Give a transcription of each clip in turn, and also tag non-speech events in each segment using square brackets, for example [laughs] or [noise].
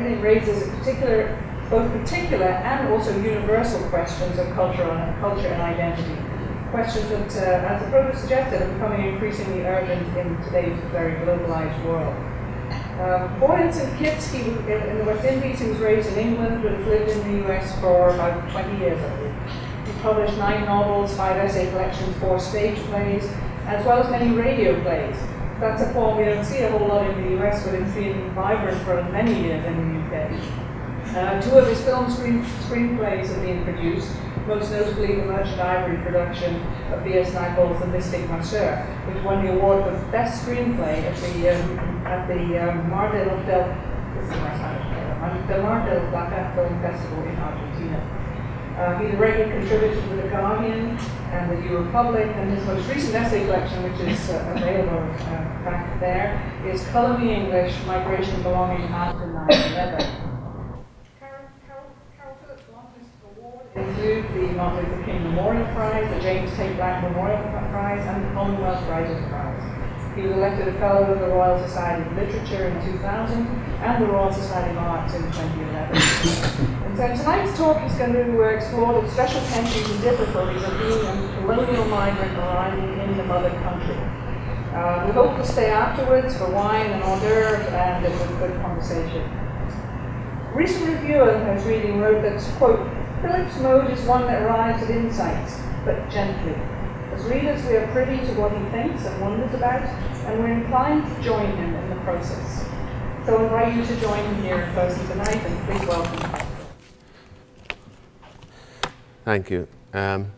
and it raises particular, both particular and also universal questions of culture and, culture and identity. Questions that, uh, as the program suggested, are becoming increasingly urgent in today's very globalized world. Um. Kitts, he, in the West Indies, he was raised in England, but has lived in the US for about 20 years, I believe. He published nine novels, five essay collections, four stage plays, as well as many radio plays. That's a form we don't see a whole lot in the US, but it's been vibrant for many years in the UK. Uh, two of his film screen, screenplays have been produced, most notably the Merchant Ivory production of V.S. Naipaul's The Mystic Masseur, which won the award for Best Screenplay at the, um, at the um, Mar Del Mar del Plata Film Festival in Argentina. Uh, he's a regular contributor to The Guardian and The New Republic, and his most recent essay collection, which is uh, available uh, back there, is Colour Me English, Migration Belonging After 9-11. include the Martin Luther King Memorial Prize, the James Tait Black Memorial Prize, and the Commonwealth Writers Prize. He was elected a Fellow of the Royal Society of Literature in 2000 and the Royal Society of Arts in 2011. [laughs] so tonight's talk is going to explore the special tensions and difficulties of being a colonial migrant arriving in the mother country. Uh, we hope to stay afterwards for wine and hors d'oeuvres and a good, good conversation. A recent reviewer who's reading wrote that, quote, Phillips' mode is one that arrives at insights, but gently, as readers, we are privy to what he thinks and wonders about, and we're inclined to join him in the process. So I invite you to join him here in person tonight, and please welcome. Thank you. Um,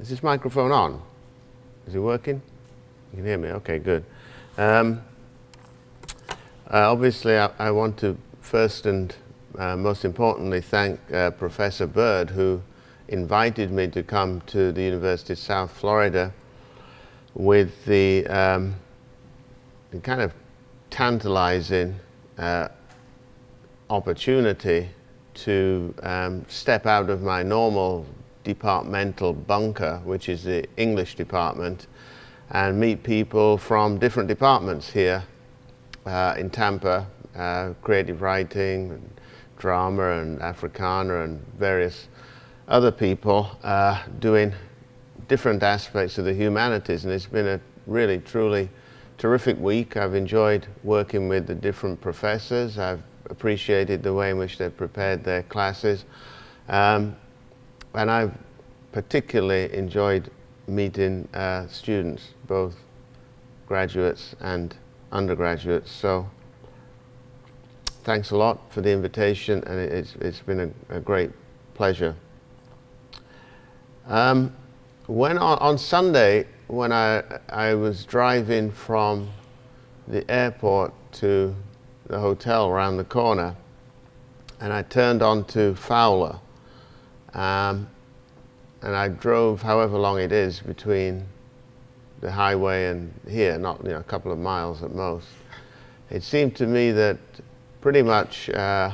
is this microphone on? Is it working? You can hear me? Okay, good. Um, uh, obviously, I, I, want to first and uh, most importantly thank uh, Professor Bird, who invited me to come to the University of South Florida with the, um, the kind of tantalizing uh, opportunity to um, step out of my normal departmental bunker, which is the English department, and meet people from different departments here uh, in Tampa, uh, creative writing, and drama and Africana and various other people uh, doing different aspects of the humanities, and it's been a really, truly terrific week. I've enjoyed working with the different professors. I've appreciated the way in which they've prepared their classes. Um, and I've particularly enjoyed meeting uh, students, both graduates and undergraduates. So thanks a lot for the invitation, and it's, it's been a, a great pleasure. Um, when on, on, Sunday, when I, I was driving from the airport to the hotel around the corner, and I turned onto Fowler, um, and I drove however long it is between the highway and here, not you know, a couple of miles at most. It seemed to me that pretty much uh,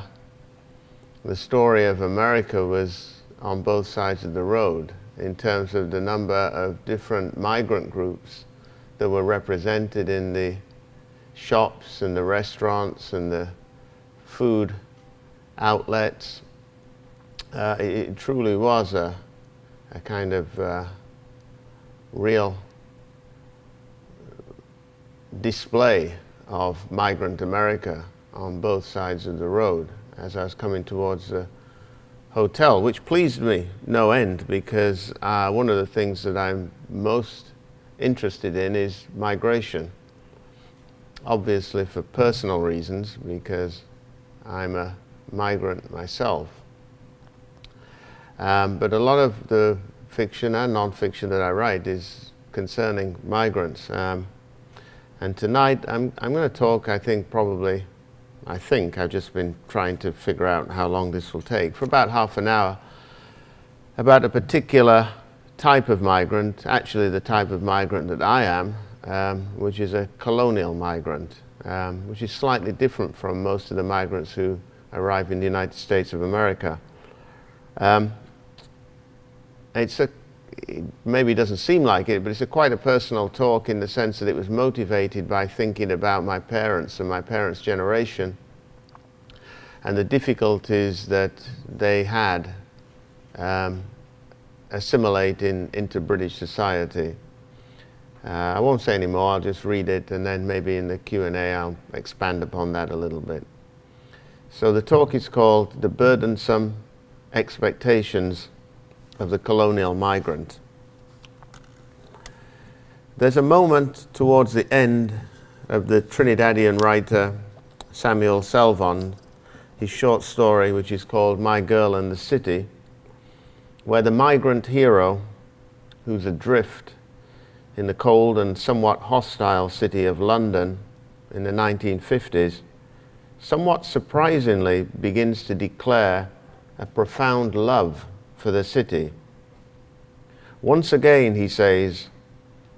the story of America was on both sides of the road in terms of the number of different migrant groups that were represented in the shops and the restaurants and the food outlets. Uh, it, truly was a, a kind of uh, real display of migrant America on both sides of the road as I was coming towards the hotel, which pleased me no end because uh, one of the things that I'm most interested in is migration. Obviously for personal reasons because I'm a migrant myself. Um, but a lot of the fiction and non-fiction that I write is concerning migrants. Um, and tonight I'm, I'm going to talk, I think, probably I think. I've just been trying to figure out how long this will take. For about half an hour, about a particular type of migrant, actually the type of migrant that I am, um, which is a colonial migrant, um, which is slightly different from most of the migrants who arrive in the United States of America. Um, it's a, it maybe doesn't seem like it, but it's a quite a personal talk in the sense that it was motivated by thinking about my parents and my parents' generation and the difficulties that they had um, assimilating into British society. Uh, I won't say any more, I'll just read it and then maybe in the Q&A I'll expand upon that a little bit. So the talk is called The Burdensome Expectations of the Colonial Migrant. There's a moment towards the end of the Trinidadian writer Samuel Selvon, his short story which is called My Girl and the City, where the migrant hero, who's adrift in the cold and somewhat hostile city of London in the 1950s, somewhat surprisingly begins to declare a profound love for the city. Once again, he says,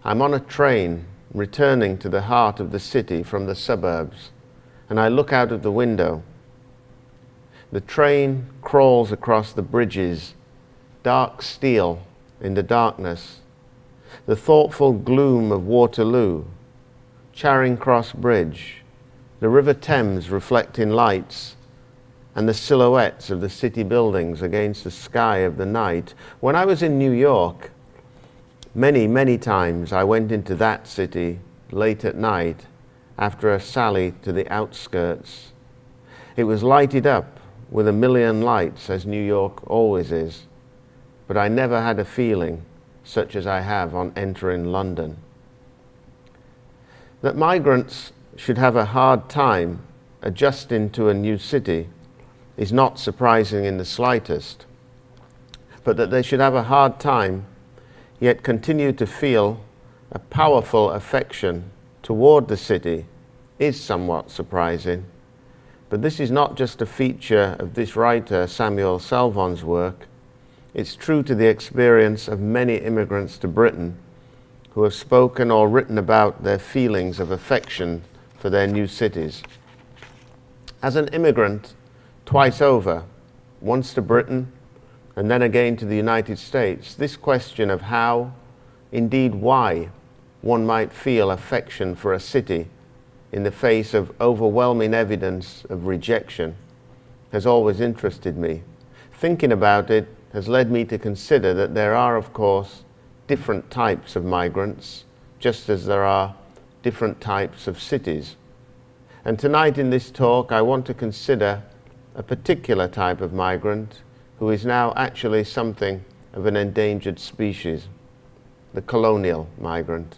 I'm on a train returning to the heart of the city from the suburbs, and I look out of the window. The train crawls across the bridges, dark steel in the darkness. The thoughtful gloom of Waterloo, Charing Cross Bridge, the River Thames reflecting lights, and the silhouettes of the city buildings against the sky of the night. When I was in New York, Many, many times I went into that city late at night after a sally to the outskirts. It was lighted up with a million lights, as New York always is, but I never had a feeling such as I have on entering London. That migrants should have a hard time adjusting to a new city is not surprising in the slightest, but that they should have a hard time yet continue to feel a powerful affection toward the city is somewhat surprising. But this is not just a feature of this writer, Samuel Selvon's work. It's true to the experience of many immigrants to Britain who have spoken or written about their feelings of affection for their new cities. As an immigrant, twice over, once to Britain and then again to the United States, this question of how, indeed why, one might feel affection for a city in the face of overwhelming evidence of rejection has always interested me. Thinking about it has led me to consider that there are, of course, different types of migrants, just as there are different types of cities. And tonight in this talk, I want to consider a particular type of migrant who is now actually something of an endangered species, the colonial migrant.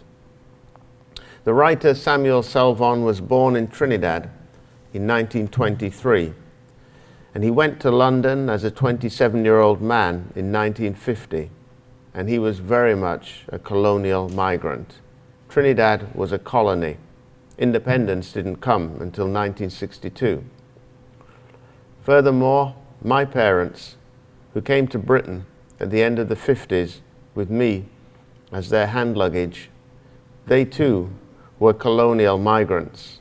The writer Samuel Selvon was born in Trinidad in 1923, and he went to London as a 27 year old man in 1950, and he was very much a colonial migrant. Trinidad was a colony. Independence didn't come until 1962. Furthermore, my parents who came to Britain at the end of the 50s with me as their hand luggage, they too were colonial migrants.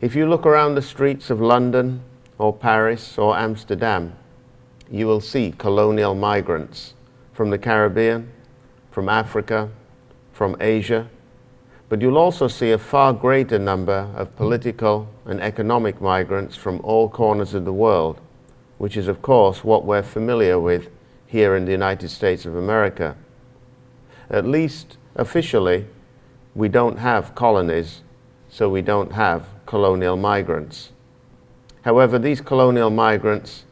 If you look around the streets of London or Paris or Amsterdam, you will see colonial migrants from the Caribbean, from Africa, from Asia, but you'll also see a far greater number of political and economic migrants from all corners of the world which is, of course, what we're familiar with here in the United States of America. At least officially, we don't have colonies, so we don't have colonial migrants. However, these colonial migrants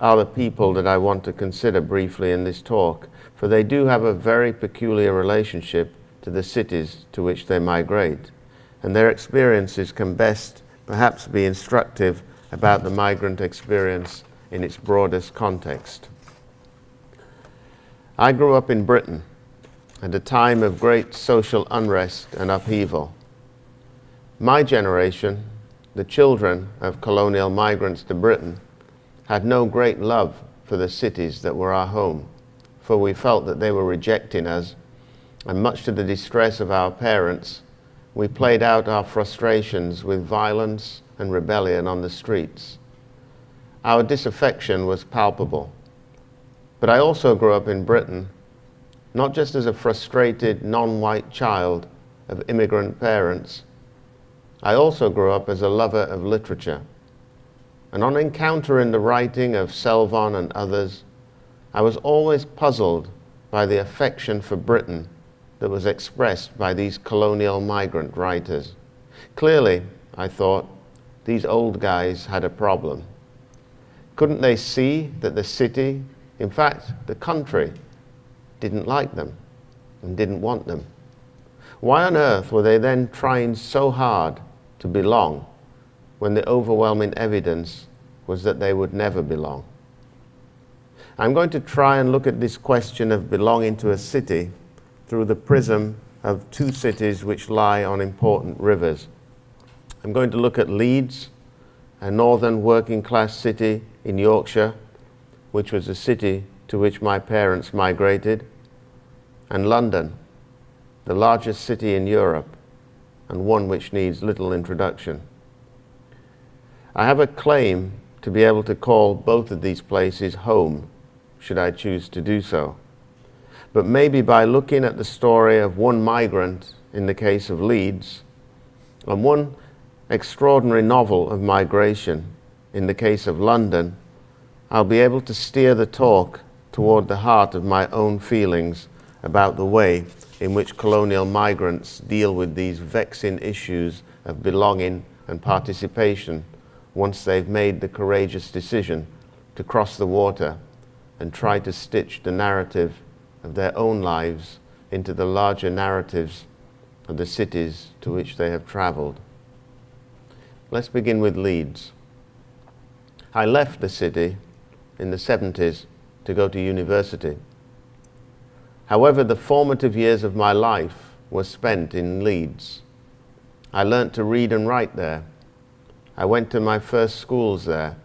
are the people that I want to consider briefly in this talk, for they do have a very peculiar relationship to the cities to which they migrate, and their experiences can best perhaps be instructive about the migrant experience in its broadest context. I grew up in Britain at a time of great social unrest and upheaval. My generation, the children of colonial migrants to Britain, had no great love for the cities that were our home, for we felt that they were rejecting us, and much to the distress of our parents, we played out our frustrations with violence and rebellion on the streets. Our disaffection was palpable. But I also grew up in Britain, not just as a frustrated non-white child of immigrant parents, I also grew up as a lover of literature. and on encountering the writing of Selvon and others, I was always puzzled by the affection for Britain that was expressed by these colonial migrant writers. Clearly, I thought, these old guys had a problem. Couldn't they see that the city, in fact, the country, didn't like them and didn't want them? Why on earth were they then trying so hard to belong when the overwhelming evidence was that they would never belong? I'm going to try and look at this question of belonging to a city through the prism of two cities which lie on important rivers. I'm going to look at Leeds, a northern working class city in Yorkshire, which was a city to which my parents migrated, and London, the largest city in Europe, and one which needs little introduction. I have a claim to be able to call both of these places home, should I choose to do so but maybe by looking at the story of one migrant in the case of Leeds and one extraordinary novel of migration in the case of London, I'll be able to steer the talk toward the heart of my own feelings about the way in which colonial migrants deal with these vexing issues of belonging and participation once they've made the courageous decision to cross the water and try to stitch the narrative of their own lives into the larger narratives of the cities to which they have traveled. Let's begin with Leeds. I left the city in the 70s to go to university. However, the formative years of my life were spent in Leeds. I learnt to read and write there. I went to my first schools there.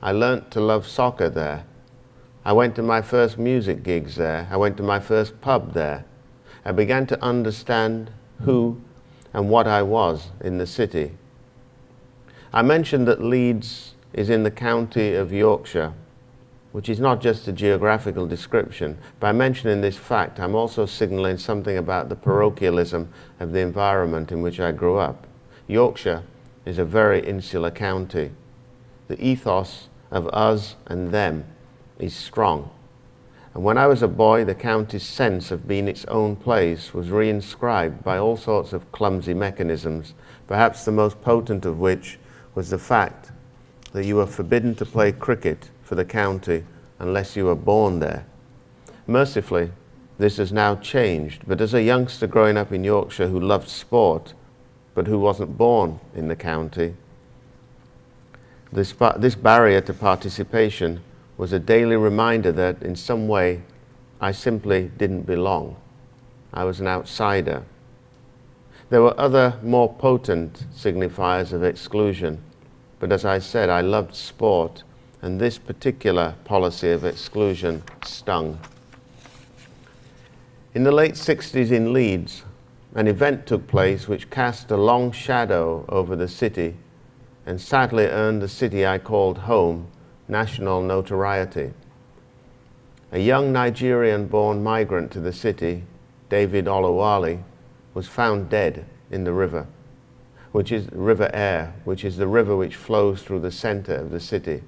I learnt to love soccer there. I went to my first music gigs there. I went to my first pub there. I began to understand who and what I was in the city. I mentioned that Leeds is in the county of Yorkshire, which is not just a geographical description. By mentioning this fact, I'm also signaling something about the parochialism of the environment in which I grew up. Yorkshire is a very insular county. The ethos of us and them is strong. And when I was a boy, the county's sense of being its own place was reinscribed by all sorts of clumsy mechanisms, perhaps the most potent of which was the fact that you were forbidden to play cricket for the county unless you were born there. Mercifully, this has now changed, but as a youngster growing up in Yorkshire who loved sport, but who wasn't born in the county, this, this barrier to participation was a daily reminder that in some way I simply didn't belong. I was an outsider. There were other more potent signifiers of exclusion, but as I said, I loved sport, and this particular policy of exclusion stung. In the late 60s in Leeds, an event took place which cast a long shadow over the city and sadly earned the city I called home national notoriety. A young Nigerian born migrant to the city, David Oluwole, was found dead in the river, which is River Aire, which is the river which flows through the center of the city.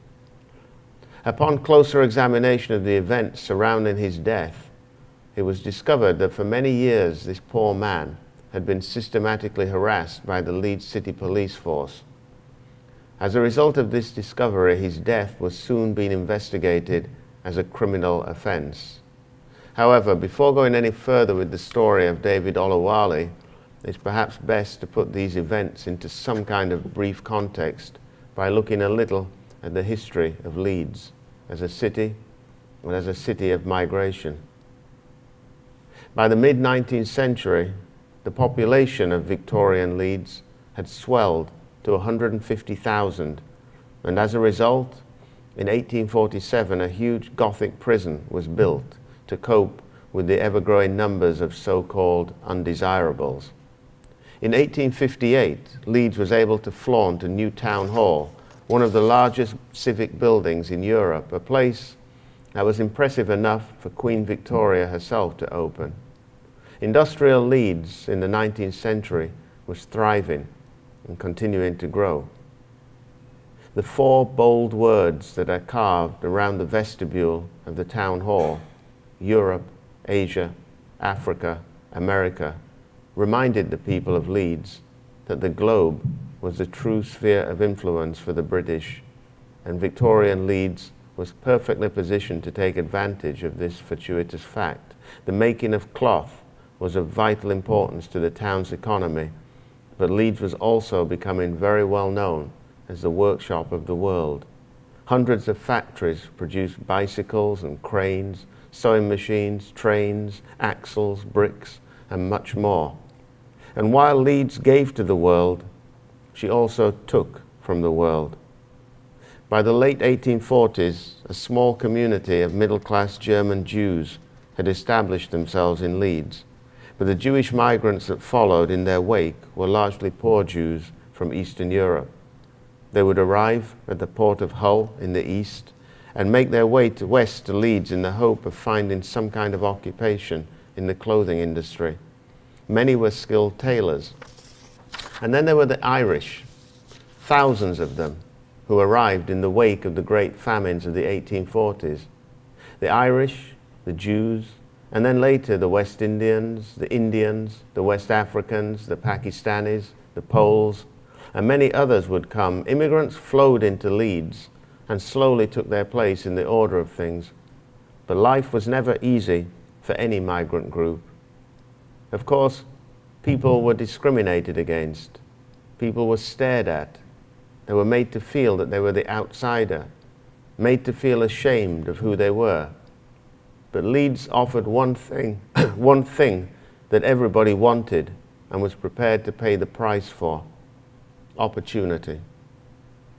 Upon closer examination of the events surrounding his death, it was discovered that for many years this poor man had been systematically harassed by the Leeds City Police Force as a result of this discovery, his death was soon being investigated as a criminal offence. However, before going any further with the story of David Oluwole, it's perhaps best to put these events into some kind of brief context by looking a little at the history of Leeds as a city and as a city of migration. By the mid 19th century, the population of Victorian Leeds had swelled to 150,000. And as a result, in 1847, a huge Gothic prison was built to cope with the ever-growing numbers of so-called undesirables. In 1858, Leeds was able to flaunt a new town hall, one of the largest civic buildings in Europe, a place that was impressive enough for Queen Victoria herself to open. Industrial Leeds in the 19th century was thriving and continuing to grow. the four bold words that are carved around the vestibule of the town hall Europe, Asia, Africa, America reminded the people of Leeds that the globe was the true sphere of influence for the British, and Victorian Leeds was perfectly positioned to take advantage of this fortuitous fact. The making of cloth was of vital importance to the town's economy, but Leeds was also becoming very well known as the workshop of the world. Hundreds of factories produced bicycles and cranes, sewing machines, trains, axles, bricks, and much more. And while Leeds gave to the world, she also took from the world. By the late 1840s, a small community of middle class German Jews had established themselves in Leeds, but the Jewish migrants that followed in their wake were largely poor Jews from Eastern Europe. They would arrive at the port of Hull in the east and make their way to west to Leeds in the hope of finding some kind of occupation in the clothing industry. Many were skilled tailors. And then there were the Irish, thousands of them, who arrived in the wake of the great famines of the 1840s. The Irish, the Jews, and then later the West Indians, the Indians, the West Africans, the Pakistanis, the Poles, and many others would come. Immigrants flowed into Leeds and slowly took their place in the order of things. But life was never easy for any migrant group. Of course, people were discriminated against. People were stared at. They were made to feel that they were the outsider, made to feel ashamed of who they were. But Leeds offered one thing, [coughs] one thing that everybody wanted and was prepared to pay the price for opportunity.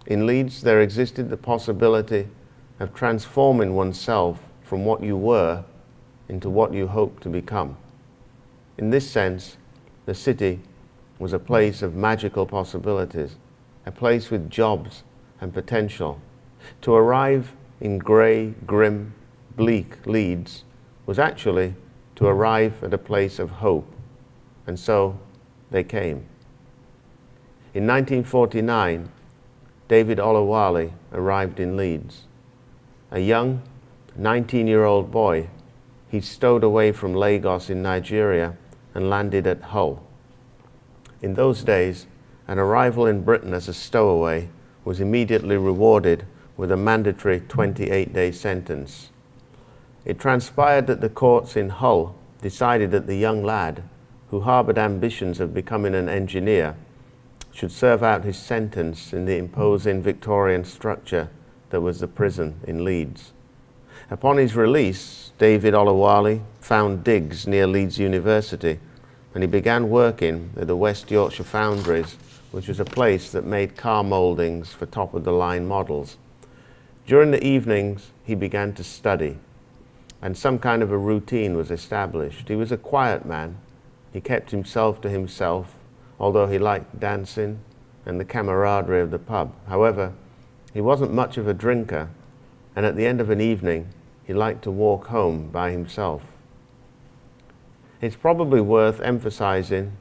In Leeds, there existed the possibility of transforming oneself from what you were into what you hoped to become. In this sense, the city was a place of magical possibilities, a place with jobs and potential. To arrive in grey, grim, bleak Leeds was actually to arrive at a place of hope, and so they came. In 1949, David Oluwole arrived in Leeds. A young 19 year old boy, he stowed away from Lagos in Nigeria and landed at Hull. In those days, an arrival in Britain as a stowaway was immediately rewarded with a mandatory 28 day sentence. It transpired that the courts in Hull decided that the young lad, who harboured ambitions of becoming an engineer, should serve out his sentence in the imposing Victorian structure that was the prison in Leeds. Upon his release, David Oluwole found digs near Leeds University and he began working at the West Yorkshire Foundries, which was a place that made car mouldings for top of the line models. During the evenings, he began to study, and some kind of a routine was established. He was a quiet man. He kept himself to himself, although he liked dancing and the camaraderie of the pub. However, he wasn't much of a drinker, and at the end of an evening, he liked to walk home by himself. It's probably worth emphasizing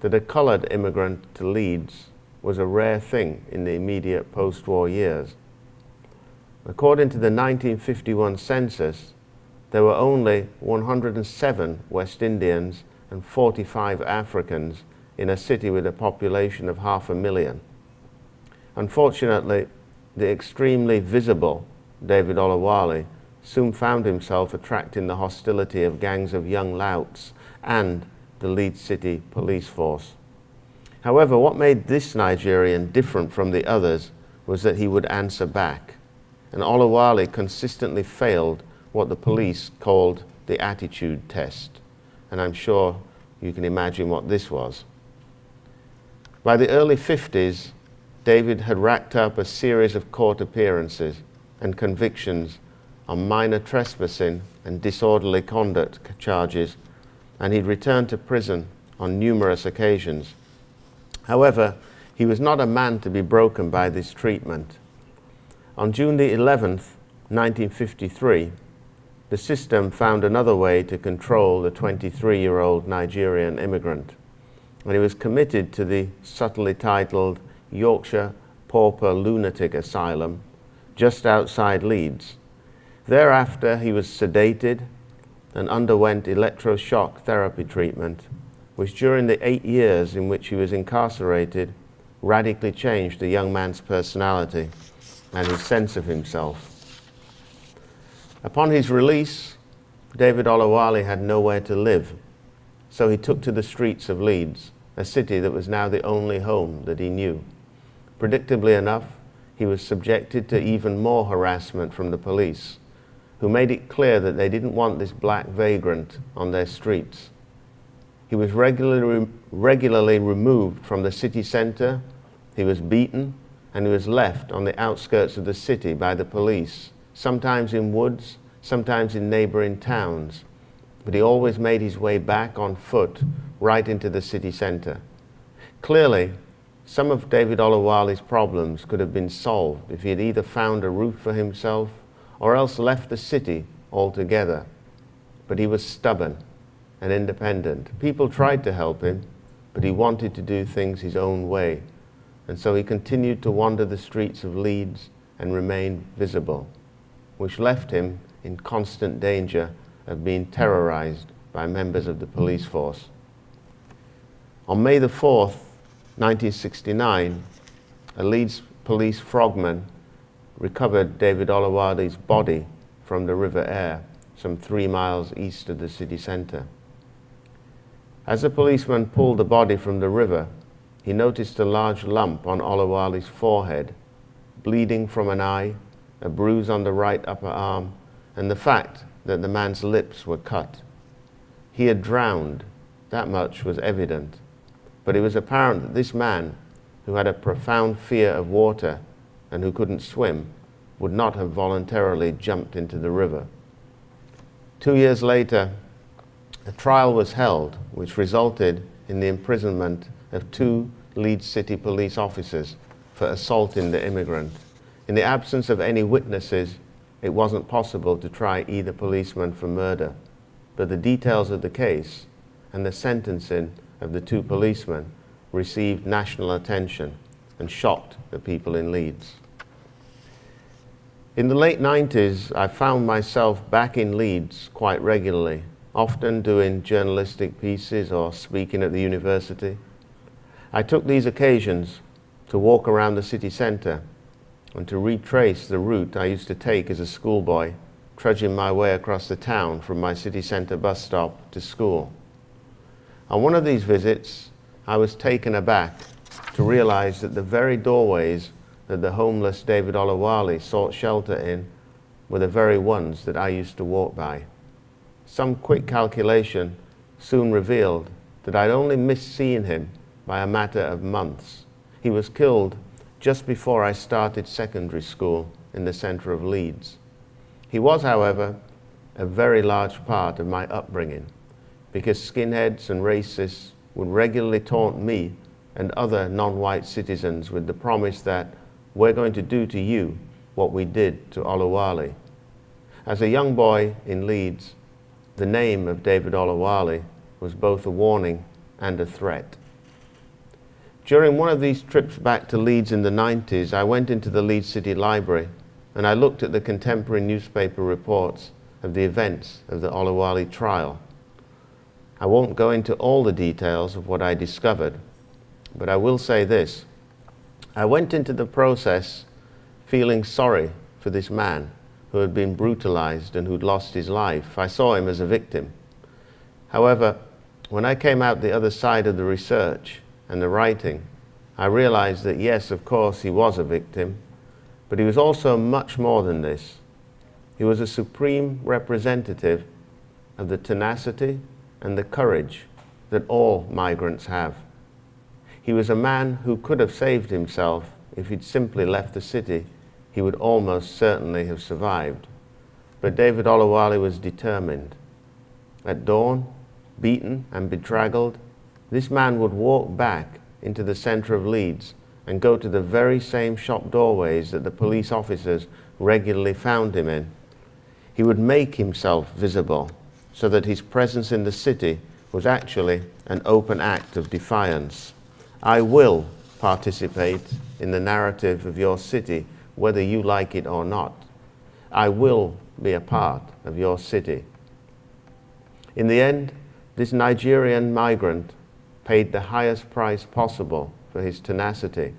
that a colored immigrant to Leeds was a rare thing in the immediate post-war years. According to the 1951 census, there were only 107 West Indians and 45 Africans in a city with a population of half a million. Unfortunately, the extremely visible David Oluwole soon found himself attracting the hostility of gangs of young louts and the Leeds City police force. However, what made this Nigerian different from the others was that he would answer back. And Oluwole consistently failed what the police called the attitude test. And I'm sure you can imagine what this was. By the early 50s, David had racked up a series of court appearances and convictions on minor trespassing and disorderly conduct charges, and he'd returned to prison on numerous occasions. However, he was not a man to be broken by this treatment. On June the 11th, 1953, the system found another way to control the 23 year old Nigerian immigrant, and he was committed to the subtly titled Yorkshire pauper lunatic asylum just outside Leeds. Thereafter, he was sedated and underwent electroshock therapy treatment, which during the eight years in which he was incarcerated radically changed the young man's personality and his sense of himself. Upon his release, David Oluwole had nowhere to live, so he took to the streets of Leeds, a city that was now the only home that he knew. Predictably enough, he was subjected to even more harassment from the police, who made it clear that they didn't want this black vagrant on their streets. He was regularly, regularly removed from the city centre, he was beaten, and he was left on the outskirts of the city by the police, sometimes in woods, sometimes in neighbouring towns. But he always made his way back on foot right into the city centre. Clearly, some of David Oluwole's problems could have been solved if he had either found a roof for himself or else left the city altogether. But he was stubborn and independent. People tried to help him, but he wanted to do things his own way. And so he continued to wander the streets of Leeds and remain visible, which left him in constant danger of being terrorized by members of the police force. On May the 4th, 1969, a Leeds police frogman recovered David Oluwole's body from the River Aire, some three miles east of the city centre. As the policeman pulled the body from the river, he noticed a large lump on Oluwole's forehead, bleeding from an eye, a bruise on the right upper arm, and the fact that the man's lips were cut. He had drowned, that much was evident, but it was apparent that this man, who had a profound fear of water and who couldn't swim, would not have voluntarily jumped into the river. Two years later, a trial was held which resulted in the imprisonment of two Leeds City police officers for assaulting the immigrant. In the absence of any witnesses, it wasn't possible to try either policeman for murder, but the details of the case and the sentencing of the two policemen received national attention and shocked the people in Leeds. In the late 90s, I found myself back in Leeds quite regularly, often doing journalistic pieces or speaking at the university. I took these occasions to walk around the city centre and to retrace the route I used to take as a schoolboy, trudging my way across the town from my city centre bus stop to school. On one of these visits, I was taken aback to realize that the very doorways that the homeless David Oluwole sought shelter in were the very ones that I used to walk by. Some quick calculation soon revealed that I'd only missed seeing him by a matter of months. He was killed just before I started secondary school in the centre of Leeds. He was, however, a very large part of my upbringing because skinheads and racists would regularly taunt me and other non-white citizens with the promise that we're going to do to you what we did to Oluwole. As a young boy in Leeds, the name of David Oluwole was both a warning and a threat. During one of these trips back to Leeds in the 90s, I went into the Leeds City Library and I looked at the contemporary newspaper reports of the events of the Oluwole trial. I won't go into all the details of what I discovered, but I will say this. I went into the process feeling sorry for this man who had been brutalized and who'd lost his life. I saw him as a victim. However, when I came out the other side of the research, and the writing, I realized that yes, of course, he was a victim, but he was also much more than this. He was a supreme representative of the tenacity and the courage that all migrants have. He was a man who could have saved himself if he'd simply left the city. He would almost certainly have survived. But David Oluwole was determined. At dawn, beaten and bedraggled, this man would walk back into the centre of Leeds and go to the very same shop doorways that the police officers regularly found him in. He would make himself visible so that his presence in the city was actually an open act of defiance. I will participate in the narrative of your city, whether you like it or not. I will be a part of your city. In the end, this Nigerian migrant paid the highest price possible for his tenacity.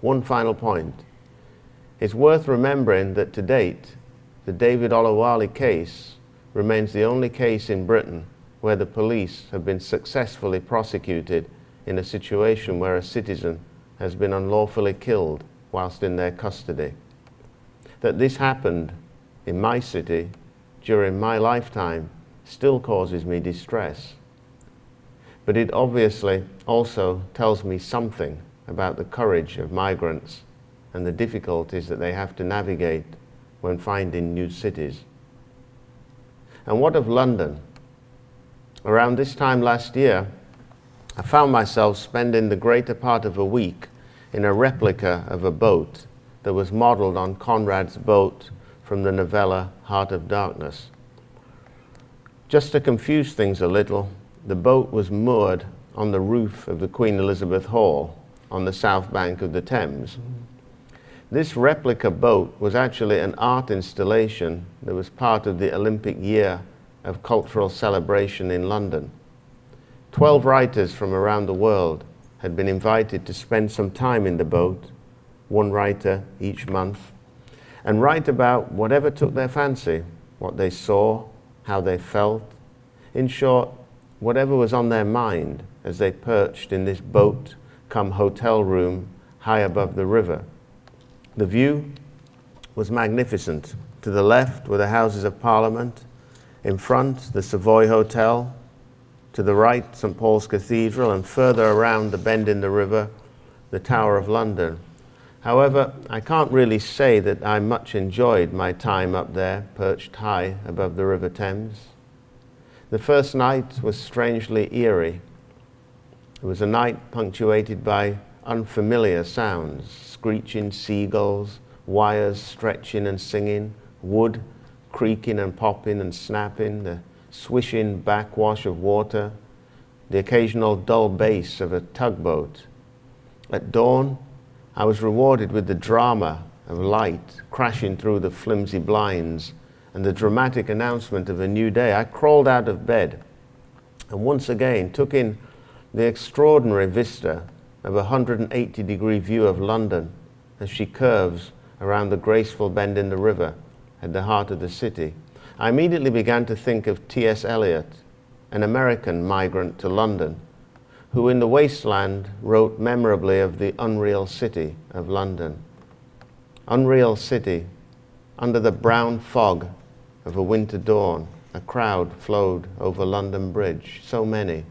One final point. It's worth remembering that to date, the David Oluwole case remains the only case in Britain where the police have been successfully prosecuted in a situation where a citizen has been unlawfully killed whilst in their custody. That this happened in my city during my lifetime still causes me distress. But it obviously also tells me something about the courage of migrants and the difficulties that they have to navigate when finding new cities. And what of London? Around this time last year, I found myself spending the greater part of a week in a replica of a boat that was modeled on Conrad's boat from the novella Heart of Darkness. Just to confuse things a little, the boat was moored on the roof of the Queen Elizabeth Hall on the south bank of the Thames. This replica boat was actually an art installation that was part of the Olympic year of cultural celebration in London. Twelve writers from around the world had been invited to spend some time in the boat, one writer each month, and write about whatever took their fancy, what they saw, how they felt, in short, whatever was on their mind as they perched in this boat come hotel room high above the river. The view was magnificent. To the left were the Houses of Parliament, in front, the Savoy Hotel, to the right, St. Paul's Cathedral, and further around the bend in the river, the Tower of London. However, I can't really say that I much enjoyed my time up there, perched high above the River Thames. The first night was strangely eerie. It was a night punctuated by unfamiliar sounds screeching seagulls, wires stretching and singing, wood creaking and popping and snapping, the swishing backwash of water, the occasional dull bass of a tugboat. At dawn, I was rewarded with the drama of light crashing through the flimsy blinds and the dramatic announcement of a new day. I crawled out of bed and once again took in the extraordinary vista of a 180 degree view of London as she curves around the graceful bend in the river at the heart of the city, I immediately began to think of T.S. Eliot, an American migrant to London, who in The Wasteland wrote memorably of the unreal city of London. Unreal city, under the brown fog of a winter dawn, a crowd flowed over London Bridge, so many.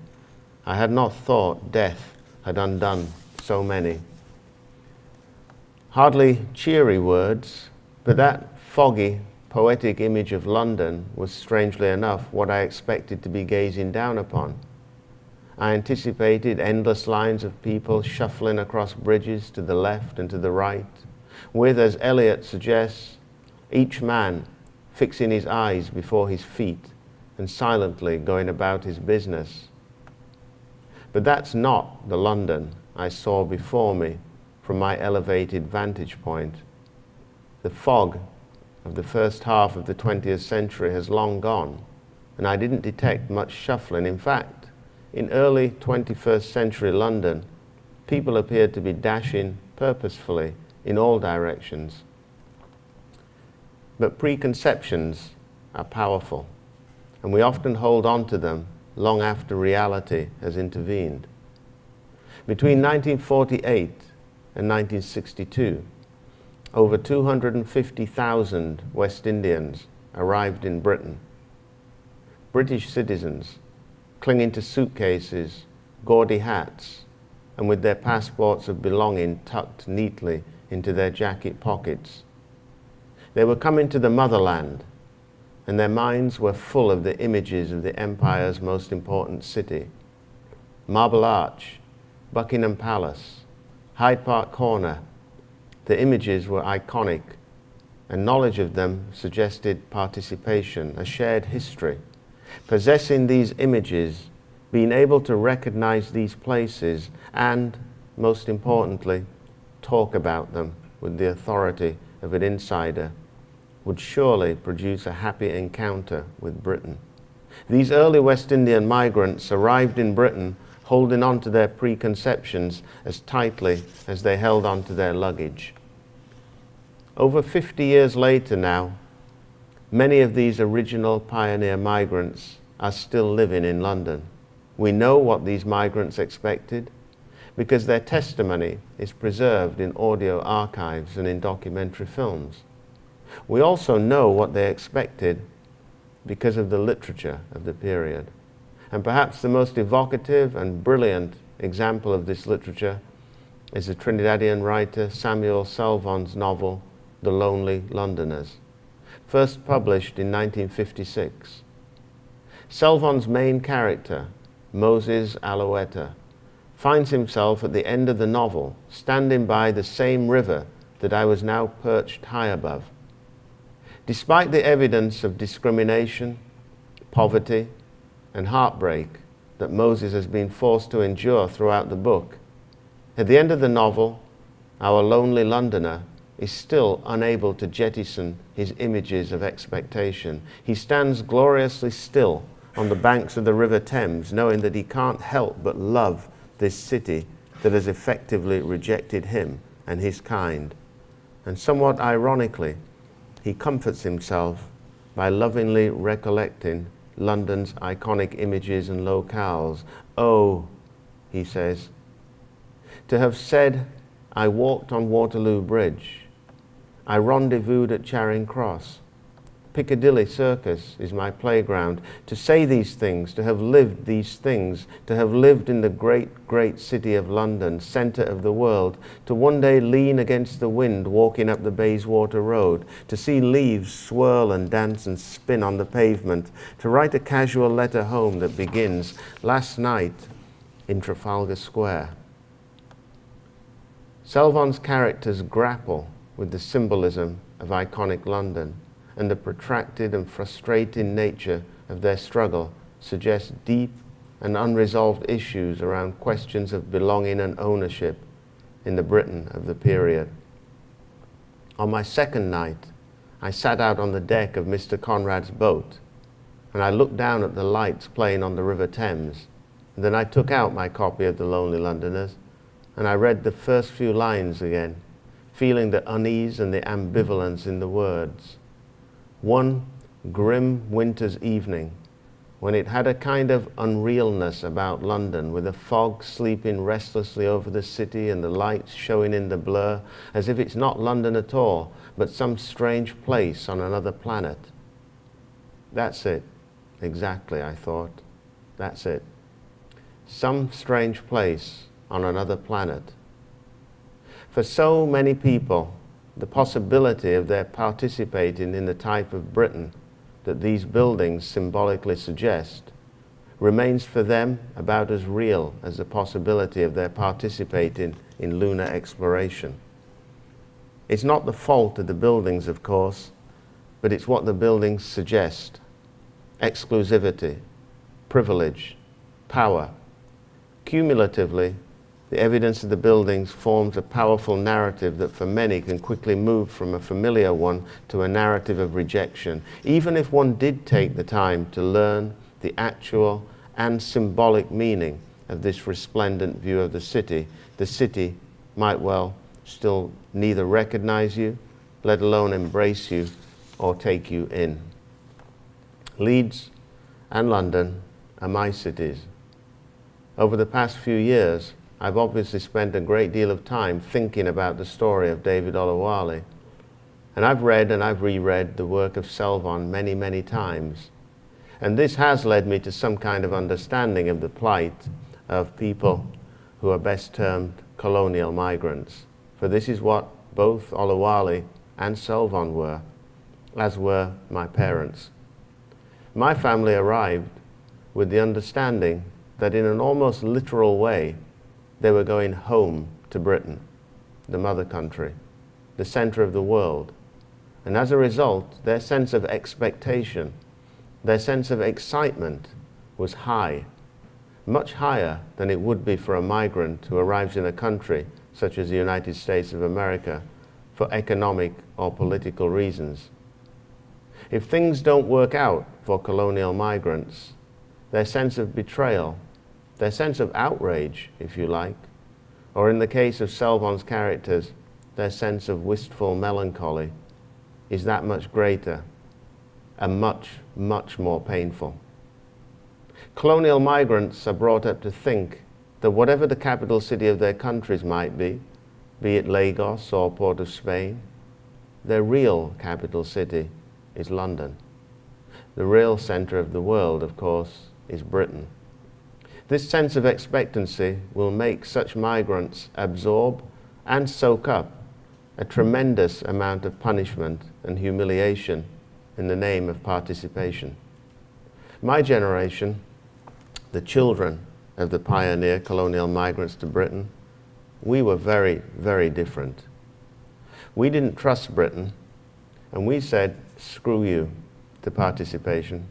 I had not thought death had undone so many. Hardly cheery words, but that foggy, poetic image of London was strangely enough what I expected to be gazing down upon. I anticipated endless lines of people shuffling across bridges to the left and to the right, with, as Eliot suggests, each man fixing his eyes before his feet and silently going about his business. But that's not the London I saw before me from my elevated vantage point. The fog of the first half of the 20th century has long gone, and I didn't detect much shuffling. In fact, in early 21st century London, people appeared to be dashing purposefully in all directions. But preconceptions are powerful, and we often hold on to them long after reality has intervened. Between 1948 and 1962, over 250,000 West Indians arrived in Britain. British citizens clinging to suitcases, gaudy hats, and with their passports of belonging tucked neatly into their jacket pockets. They were coming to the motherland, and their minds were full of the images of the empire's most important city. Marble Arch, Buckingham Palace, Hyde Park Corner, the images were iconic, and knowledge of them suggested participation, a shared history. Possessing these images, being able to recognize these places, and most importantly, talk about them with the authority of an insider would surely produce a happy encounter with Britain. These early West Indian migrants arrived in Britain holding on to their preconceptions as tightly as they held on to their luggage. Over 50 years later now, many of these original pioneer migrants are still living in London. We know what these migrants expected because their testimony is preserved in audio archives and in documentary films. We also know what they expected because of the literature of the period. And perhaps the most evocative and brilliant example of this literature is the Trinidadian writer Samuel Selvon's novel, The Lonely Londoners, first published in 1956. Selvon's main character, Moses Aloetta, finds himself at the end of the novel standing by the same river that I was now perched high above. Despite the evidence of discrimination, poverty, and heartbreak that Moses has been forced to endure throughout the book, at the end of the novel, our lonely Londoner is still unable to jettison his images of expectation. He stands gloriously still on the banks of the River Thames, knowing that he can't help but love this city that has effectively rejected him and his kind. And somewhat ironically, he comforts himself by lovingly recollecting London's iconic images and locales. Oh, he says, to have said, I walked on Waterloo Bridge, I rendezvoused at Charing Cross, Piccadilly Circus is my playground. To say these things, to have lived these things, to have lived in the great, great city of London, centre of the world, to one day lean against the wind walking up the Bayswater Road, to see leaves swirl and dance and spin on the pavement, to write a casual letter home that begins, last night in Trafalgar Square. Selvon's characters grapple with the symbolism of iconic London and the protracted and frustrating nature of their struggle suggests deep and unresolved issues around questions of belonging and ownership in the Britain of the period. On my second night, I sat out on the deck of Mr. Conrad's boat and I looked down at the lights playing on the River Thames. And then I took out my copy of The Lonely Londoners and I read the first few lines again, feeling the unease and the ambivalence in the words. One grim winter's evening, when it had a kind of unrealness about London, with the fog sleeping restlessly over the city and the lights showing in the blur, as if it's not London at all, but some strange place on another planet. That's it, exactly, I thought. That's it. Some strange place on another planet. For so many people, the possibility of their participating in the type of Britain that these buildings symbolically suggest remains for them about as real as the possibility of their participating in lunar exploration. It's not the fault of the buildings, of course, but it's what the buildings suggest exclusivity, privilege, power. Cumulatively, the evidence of the buildings forms a powerful narrative that for many can quickly move from a familiar one to a narrative of rejection, even if one did take the time to learn the actual and symbolic meaning of this resplendent view of the city, the city might well still neither recognize you, let alone embrace you or take you in. Leeds and London are my cities. Over the past few years, I've obviously spent a great deal of time thinking about the story of David Oluwale. And I've read and I've reread the work of Selvon many, many times. And this has led me to some kind of understanding of the plight of people who are best termed colonial migrants. For this is what both Oluwale and Selvon were, as were my parents. My family arrived with the understanding that in an almost literal way, they were going home to Britain, the mother country, the center of the world. And as a result, their sense of expectation, their sense of excitement was high. much higher than it would be for a migrant who arrives in a country such as the United States of America for economic or political reasons. If things don't work out for colonial migrants, their sense of betrayal, their sense of outrage, if you like, or in the case of Selvon's characters, their sense of wistful melancholy, is that much greater and much, much more painful. Colonial migrants are brought up to think that whatever the capital city of their countries might be, be it Lagos or Port of Spain, their real capital city is London. The real centre of the world, of course, is Britain. This sense of expectancy will make such migrants absorb and soak up a tremendous amount of punishment and humiliation in the name of participation. My generation, the children of the pioneer colonial migrants to Britain, we were very, very different. We didn't trust Britain, and we said, screw you to participation.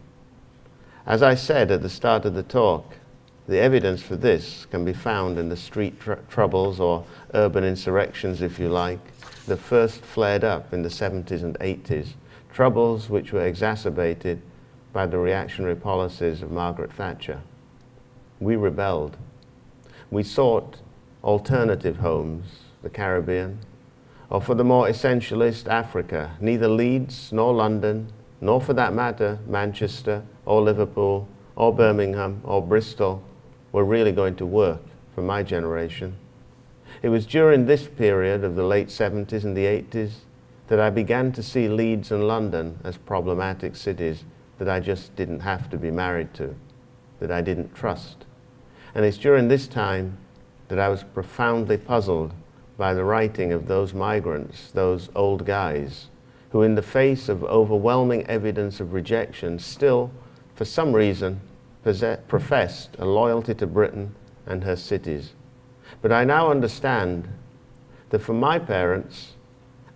As I said at the start of the talk, the evidence for this can be found in the street tr troubles or urban insurrections, if you like, that first flared up in the 70s and 80s, troubles which were exacerbated by the reactionary policies of Margaret Thatcher. We rebelled. We sought alternative homes, the Caribbean, or for the more essentialist Africa, neither Leeds nor London, nor for that matter Manchester or Liverpool or Birmingham or Bristol were really going to work for my generation. It was during this period of the late 70s and the 80s that I began to see Leeds and London as problematic cities that I just didn't have to be married to, that I didn't trust. And it's during this time that I was profoundly puzzled by the writing of those migrants, those old guys, who in the face of overwhelming evidence of rejection still, for some reason, professed a loyalty to Britain and her cities. But I now understand that for my parents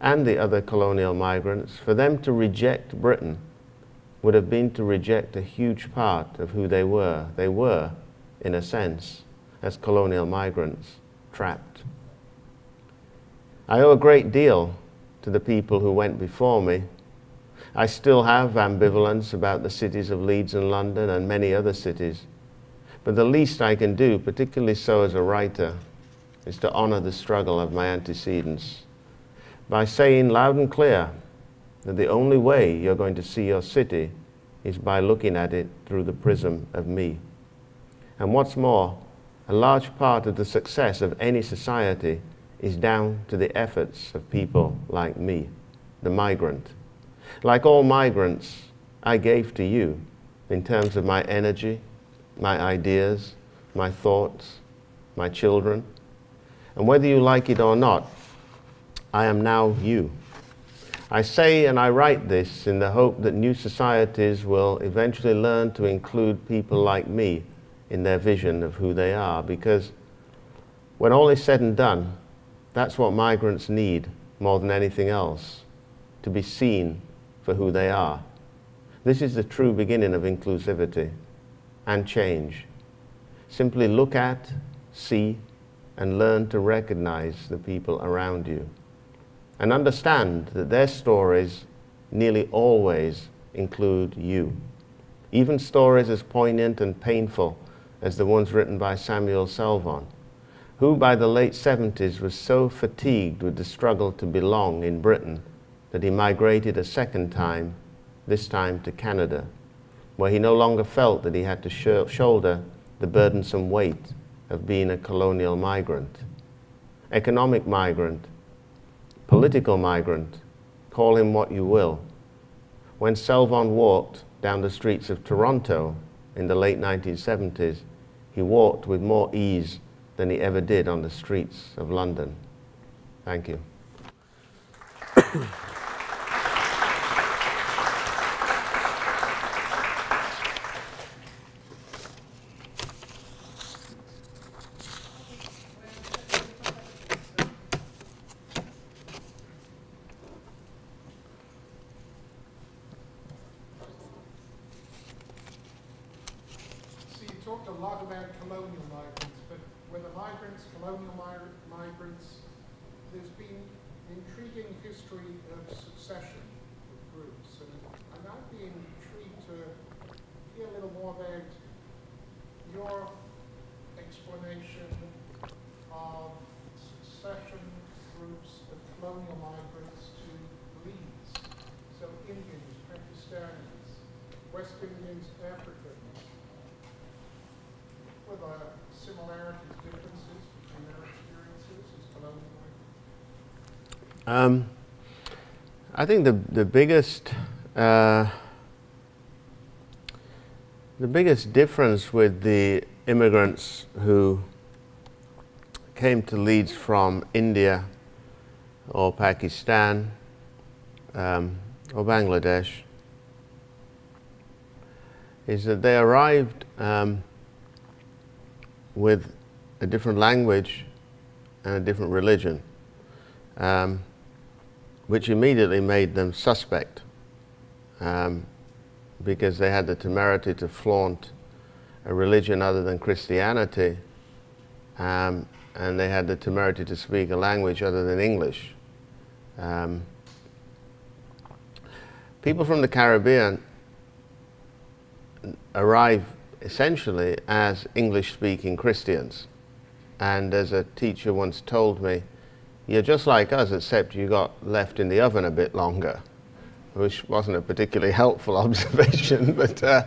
and the other colonial migrants, for them to reject Britain would have been to reject a huge part of who they were. They were, in a sense, as colonial migrants, trapped. I owe a great deal to the people who went before me I still have ambivalence about the cities of Leeds and London and many other cities. But the least I can do, particularly so as a writer, is to honor the struggle of my antecedents by saying loud and clear that the only way you're going to see your city is by looking at it through the prism of me. And what's more, a large part of the success of any society is down to the efforts of people like me, the migrant. Like all migrants, I gave to you in terms of my energy, my ideas, my thoughts, my children. And whether you like it or not, I am now you. I say and I write this in the hope that new societies will eventually learn to include people like me in their vision of who they are, because when all is said and done, that's what migrants need more than anything else to be seen for who they are. This is the true beginning of inclusivity and change. Simply look at, see, and learn to recognize the people around you. And understand that their stories nearly always include you. Even stories as poignant and painful as the ones written by Samuel Selvon, who by the late 70s was so fatigued with the struggle to belong in Britain that he migrated a second time, this time to Canada, where he no longer felt that he had to sh shoulder the burdensome weight of being a colonial migrant, economic migrant, political migrant, call him what you will. When Selvon walked down the streets of Toronto in the late 1970s, he walked with more ease than he ever did on the streets of London. Thank you. talked a lot about colonial migrants, but whether migrants, colonial migrants, there's been intriguing history of succession of groups, and I might be intrigued to hear a little more about your explanation of succession groups of colonial migrants to Leeds. So Indians, Pakistanis, West Indians, Africans. Were there similarities, differences between their experiences as colonial migrants? Um, I think the, the biggest uh, the biggest difference with the immigrants who came to Leeds from India or Pakistan um, or Bangladesh is that they arrived um, with a different language and a different religion, um, which immediately made them suspect. Um, because they had the temerity to flaunt a religion other than Christianity, um, and they had the temerity to speak a language other than English. Um, people from the Caribbean arrive essentially as English speaking Christians. And as a teacher once told me, you're just like us, except you got left in the oven a bit longer which wasn't a particularly [laughs] helpful observation, [laughs] but uh,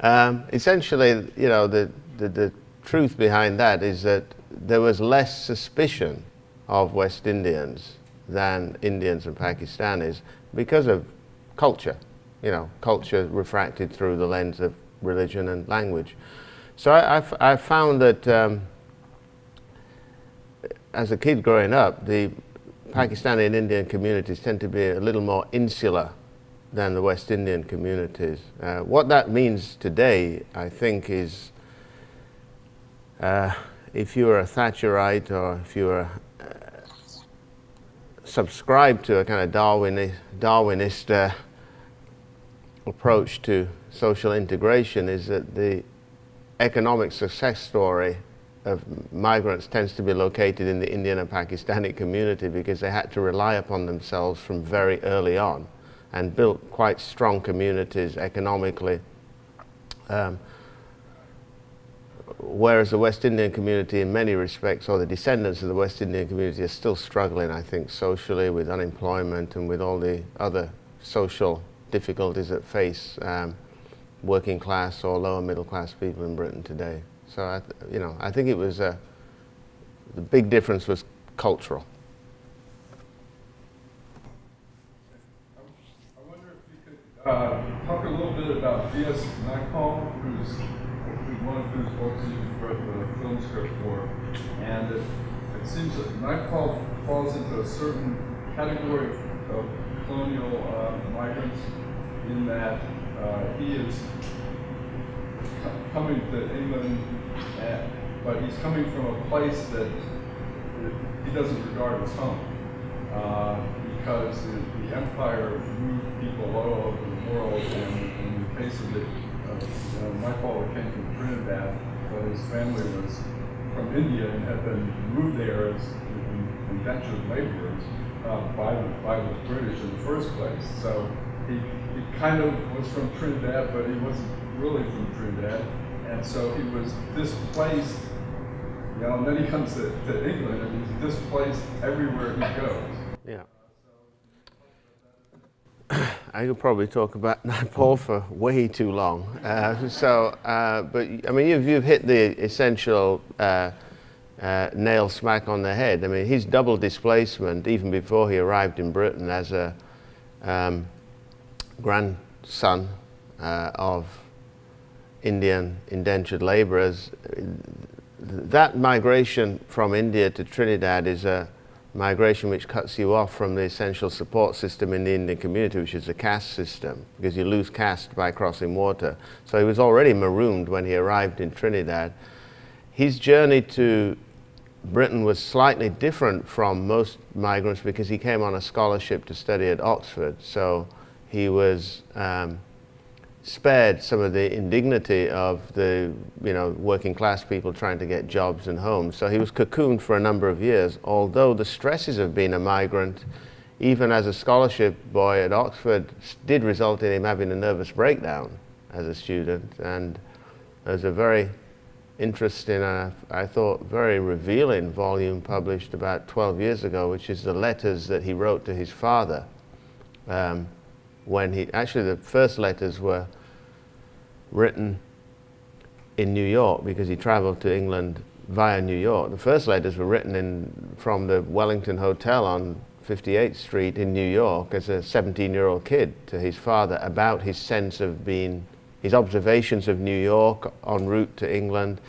um, essentially, you know, the, the, the, truth behind that is that there was less suspicion of West Indians than Indians and Pakistanis because of culture, you know, culture refracted through the lens of religion and language. So I, found that um, as a kid growing up, the Pakistani and Indian communities tend to be a little more insular than the West Indian communities. Uh, what that means today, I think, is uh, if you are a Thatcherite or if you are uh, subscribed to a kind of Darwinist, Darwinist uh, approach to social integration, is that the economic success story of migrants tends to be located in the Indian and Pakistani community because they had to rely upon themselves from very early on and built quite strong communities economically. Um, whereas the West Indian community, in many respects, or the descendants of the West Indian community, are still struggling, I think, socially with unemployment and with all the other social difficulties that face um, working class or lower middle class people in Britain today. So, I you know, I think it was uh, the big difference was cultural. talk a little bit about V.S. Naipaul, who's one of whose books you wrote the film script for. And it, it seems that fall, falls into a certain category of colonial uh, migrants in that uh, he is coming to England, at, but he's coming from a place that he doesn't regard as home. Uh, because the, the empire moved people all over the world, and in the case of uh, my father came from Trinidad, but his family was from India and had been moved there as indentured laborers uh, by, the, by the British in the first place. So he, he kind of was from Trinidad, but he wasn't really from Trinidad. And so he was displaced, you know, and then he comes to, to England and he's displaced everywhere he goes. Yeah. I could probably talk about [laughs] Naipaul for way too long. Uh, so, uh, but I mean, you've, you've hit the essential uh, uh, nail smack on the head. I mean, his double displacement, even before he arrived in Britain as a um, grandson uh, of Indian indentured laborers, that migration from India to Trinidad is a migration which cuts you off from the essential support system in the Indian community, which is the caste system, because you lose caste by crossing water. So he was already marooned when he arrived in Trinidad. His journey to Britain was slightly different from most migrants because he came on a scholarship to study at Oxford. So he was um, spared some of the indignity of the you know working class people trying to get jobs and homes. So he was cocooned for a number of years. Although the stresses of being a migrant, even as a scholarship boy at Oxford, did result in him having a nervous breakdown as a student. And there's a very interesting, uh, I thought, very revealing volume published about 12 years ago, which is the letters that he wrote to his father. Um, when he actually the first letters were written in New York because he traveled to England via New York. The first letters were written in from the Wellington Hotel on 58th Street in New York as a 17-year-old kid to his father about his sense of being, his observations of New York en route to England.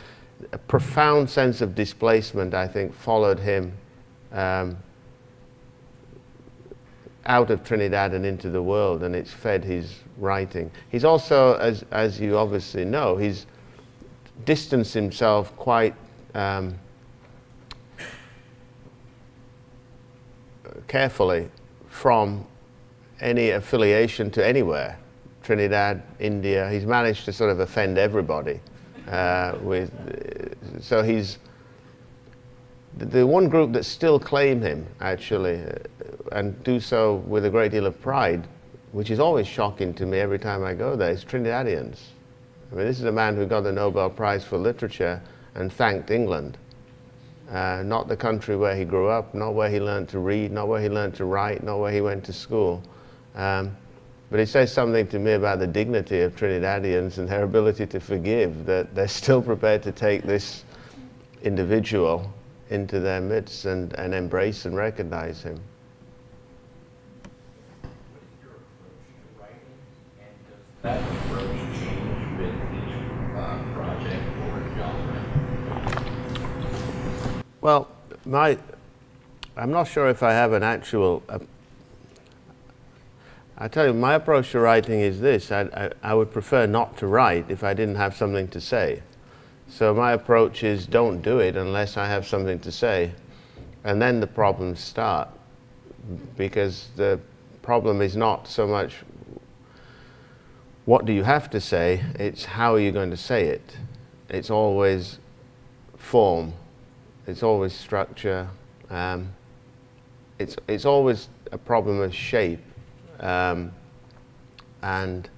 A profound sense of displacement, I think, followed him um, out of Trinidad and into the world, and it's fed his writing. He's also, as, as you obviously know, he's distanced himself quite um, carefully from any affiliation to anywhere. Trinidad, India, he's managed to sort of offend everybody. Uh, with, so he's the one group that still claim him, actually, uh, and do so with a great deal of pride, which is always shocking to me every time I go there, is Trinidadians. I mean, this is a man who got the Nobel Prize for Literature and thanked England. Uh, not the country where he grew up, not where he learned to read, not where he learned to write, not where he went to school. Um, but it says something to me about the dignity of Trinidadians and their ability to forgive, that they're still prepared to take this individual into their midst and, and embrace and recognize him. Well, my, I'm not sure if I have an actual. Uh, I tell you, my approach to writing is this: I, I, I would prefer not to write if I didn't have something to say. So my approach is don't do it unless I have something to say. And then the problems start. Because the problem is not so much what do you have to say, it's how are you going to say it. It's always form, it's always structure, um, it's, it's always a problem of shape. Um, and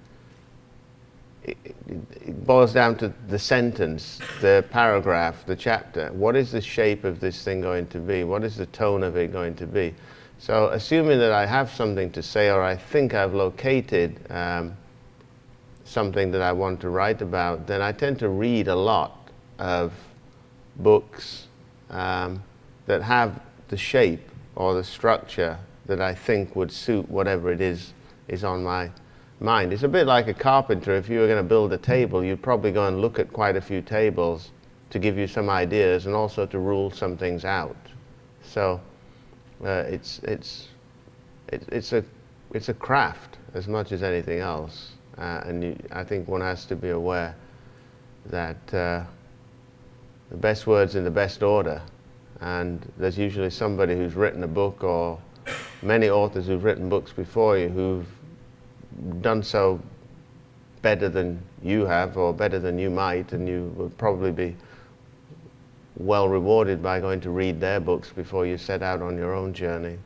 it, it, boils down to the sentence, the paragraph, the chapter. What is the shape of this thing going to be? What is the tone of it going to be? So, assuming that I have something to say or I think I've located um, something that I want to write about, then I tend to read a lot of books um, that have the shape or the structure that I think would suit whatever it is is on my mind. It's a bit like a carpenter. If you were going to build a table, you'd probably go and look at quite a few tables to give you some ideas and also to rule some things out. So uh, it's, it's, it, it's, a, it's a craft as much as anything else. Uh, and you, I think one has to be aware that uh, the best words in the best order. And there's usually somebody who's written a book or many authors who've written books before you who've done so better than you have or better than you might, and you would probably be well rewarded by going to read their books before you set out on your own journey.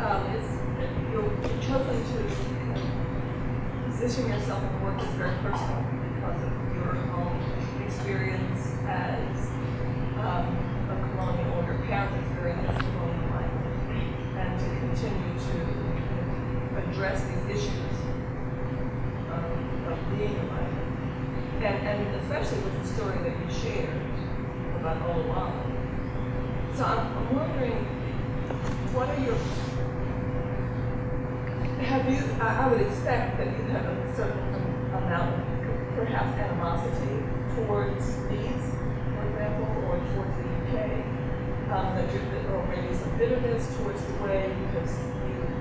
Um, to position yourself in work is very personal because of your own experience as um, a colonial or your parents' experience as colonial language, and to continue to address these issues of, of being a migrant, and, and especially with the story that you shared about Oluwale. So I'm, I'm wondering, what are your have you, I, I would expect that you have a certain amount of perhaps animosity towards these or towards the UK, um, that you, or maybe some bitterness towards the way because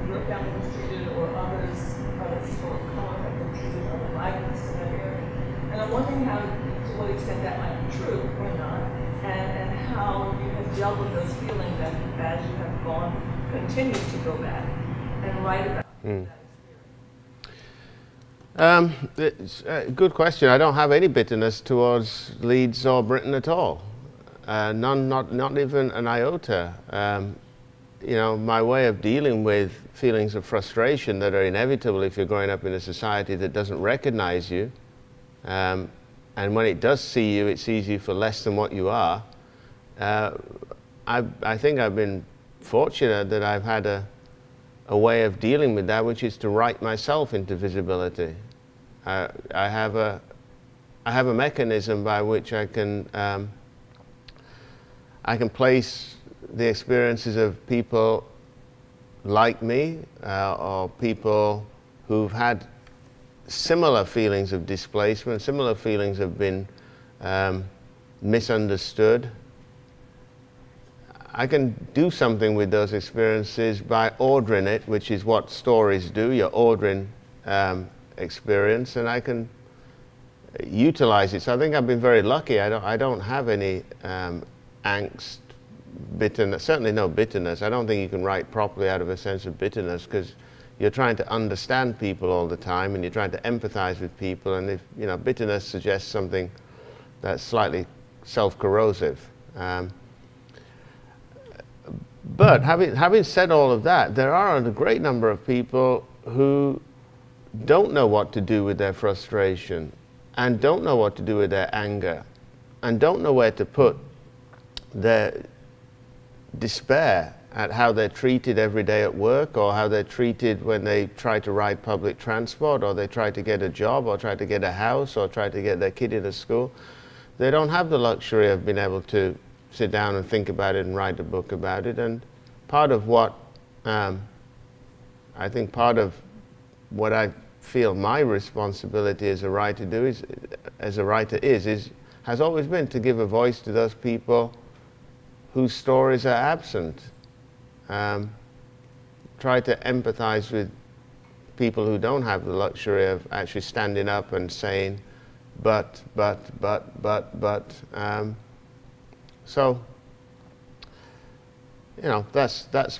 your family was treated or others, other people of color have been treated, other migrants in that area. And I'm wondering how, to what extent that might be true or not, and, and how you have dealt with those feelings and as you have gone, continue to go back and write about Mm. that experience? Um, it's a good question. I don't have any bitterness towards Leeds or Britain at all. Uh, none, not, not even an iota. Um, you know, my way of dealing with feelings of frustration that are inevitable if you're growing up in a society that doesn't recognize you, um, and when it does see you, it sees you for less than what you are. Uh, I, I think I've been fortunate that I've had a, a way of dealing with that, which is to write myself into visibility. I, have a, I have a mechanism by which I can, um, I can place the experiences of people like me uh, or people who've had similar feelings of displacement, similar feelings of being um, misunderstood. I can do something with those experiences by ordering it, which is what stories do. You're ordering um, experience, and I can utilize it. So I think I've been very lucky. I don't, I don't have any um, angst, bitterness, certainly no bitterness. I don't think you can write properly out of a sense of bitterness because you're trying to understand people all the time and you're trying to empathize with people. And if, you know, bitterness suggests something that's slightly self-corrosive. Um, but having, having said all of that, there are a great number of people who don't know what to do with their frustration and don't know what to do with their anger and don't know where to put their despair at how they're treated every day at work or how they're treated when they try to ride public transport or they try to get a job or try to get a house or try to get their kid into school. They don't have the luxury of being able to sit down and think about it and write a book about it. And part of what um, I think part of what I feel my responsibility as a writer do is, as a writer is, is has always been to give a voice to those people whose stories are absent. Um, try to empathize with people who don't have the luxury of actually standing up and saying, but, but, but, but, but. Um, so, you know, that's, that's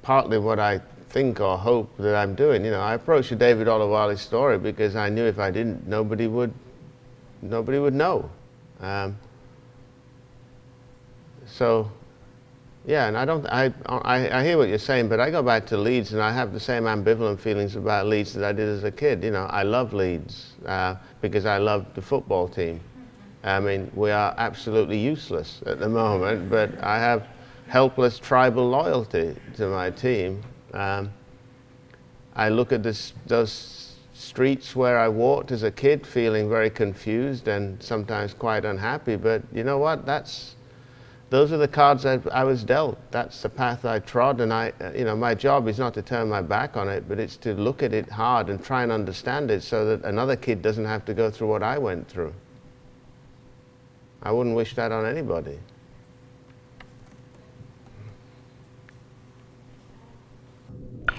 partly what I think or hope that I'm doing. You know, I approached the David Oluwale story because I knew if I didn't, nobody would, nobody would know. Um, so, yeah, and I don't, I, I, I hear what you're saying, but I go back to Leeds and I have the same ambivalent feelings about Leeds that I did as a kid. You know, I love Leeds uh, because I love the football team. I mean, we are absolutely useless at the [laughs] moment, but I have helpless tribal loyalty to my team. Um, I look at this, those streets where I walked as a kid feeling very confused and sometimes quite unhappy, but you know what? That's, those are the cards I, I was dealt. That's the path I trod, and I, you know, my job is not to turn my back on it, but it's to look at it hard and try and understand it so that another kid doesn't have to go through what I went through. I wouldn't wish that on anybody.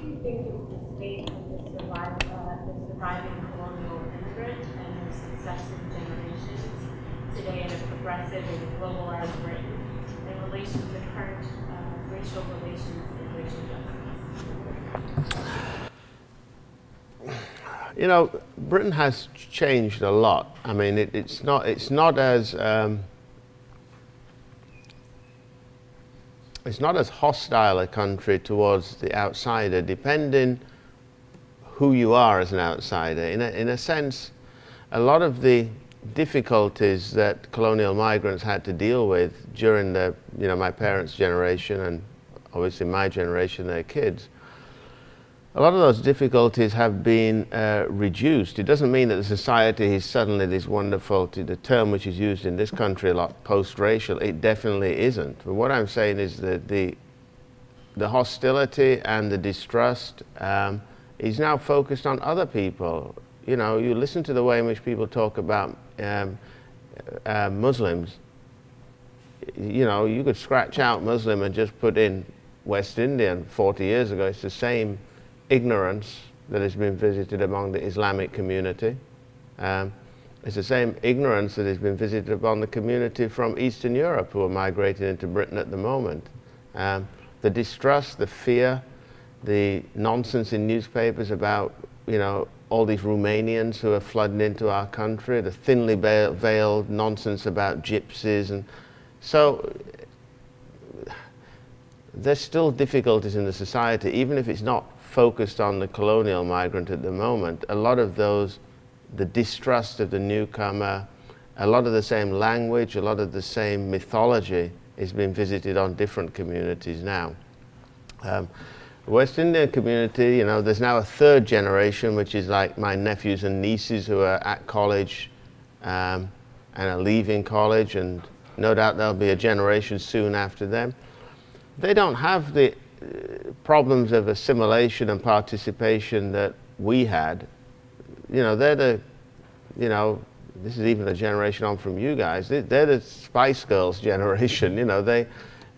You think the state uh, surviving colonial immigrant and her successive generations today in a progressive and globalized Britain in relation to current uh, racial relations and racial justice? You know, Britain has changed a lot. I mean, it, it's not it's not as um, it's not as hostile a country towards the outsider, depending who you are as an outsider. In a, in a sense, a lot of the difficulties that colonial migrants had to deal with during the, you know, my parents' generation and obviously my generation, their kids, a lot of those difficulties have been uh, reduced. It doesn't mean that the society is suddenly this wonderful, the term which is used in this country a lot, post-racial. It definitely isn't. But what I'm saying is that the, the hostility and the distrust um, is now focused on other people. You know, you listen to the way in which people talk about um, uh, Muslims. You know, you could scratch out Muslim and just put in West Indian 40 years ago. It's the same ignorance that has been visited among the Islamic community. Um, It's the same ignorance that has been visited upon the community from Eastern Europe who are migrating into Britain at the moment. Um, the distrust, the fear, the nonsense in newspapers about, you know, all these Romanians who are flooding into our country, the thinly veiled nonsense about gypsies. And so there's still difficulties in the society, even if it's not focused on the colonial migrant at the moment. A lot of those, the distrust of the newcomer, a lot of the same language, a lot of the same mythology is being visited on different communities now. Um, West Indian community, you know, there's now a third generation, which is like my nephews and nieces who are at college um, and are leaving college, and no doubt there'll be a generation soon after them. They don't have the problems of assimilation and participation that we had. You know, they're the, you know, this is even a generation on from you guys. They're the Spice Girls generation. [laughs] You know, they